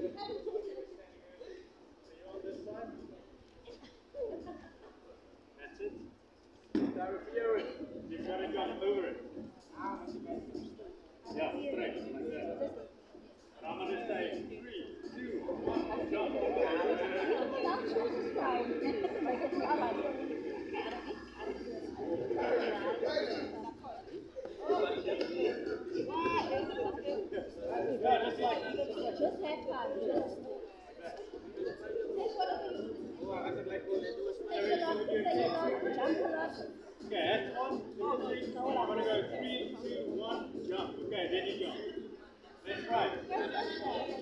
Direct, you. Yeah, correct. Just have fun. Just take you take a lot, a lot, jump a lot. Okay, that's one. I'm gonna go three, two, one, jump. Okay, then you jump. Let's try.